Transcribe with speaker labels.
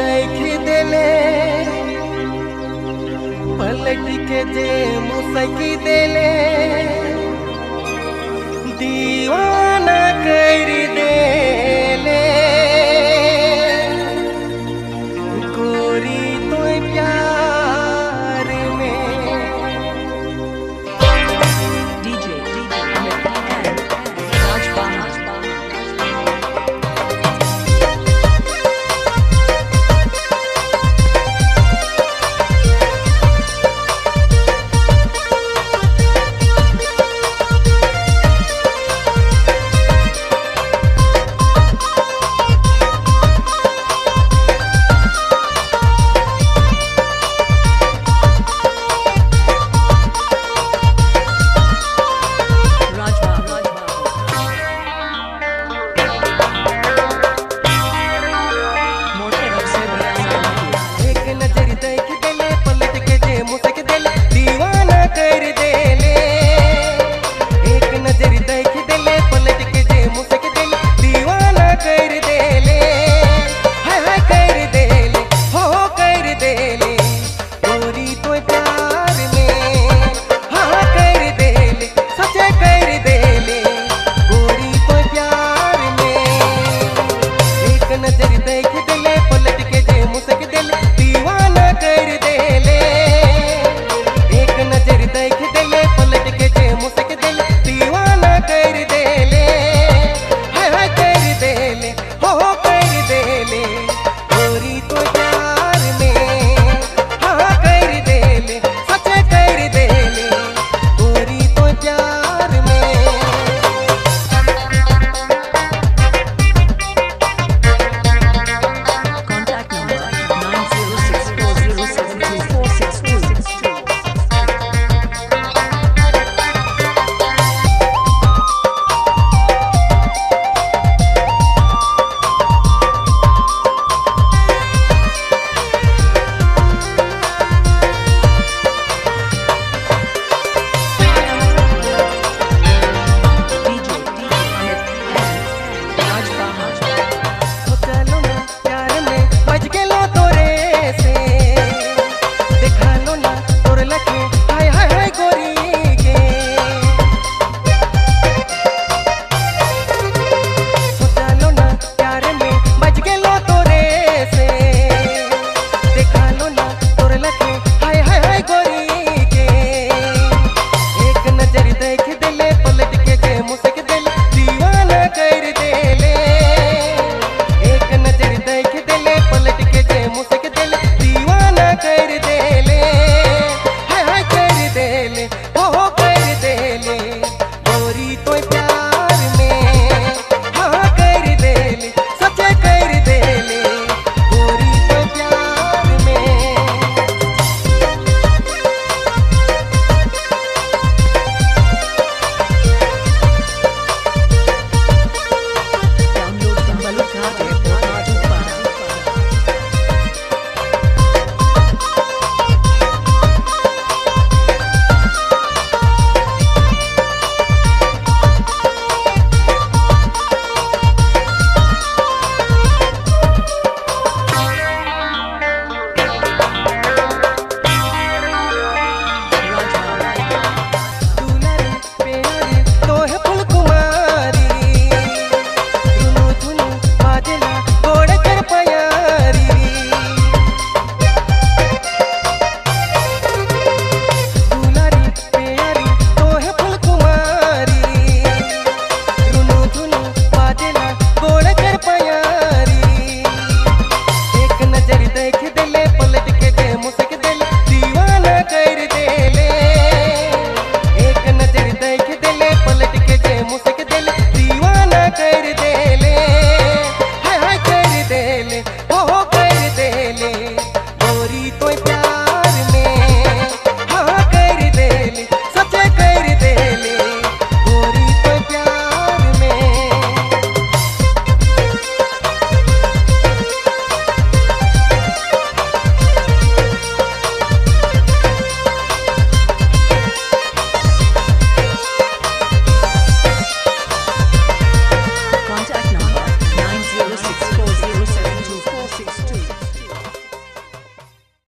Speaker 1: देख देले पलट के जे मुसकी देले दीवाना नज़र देख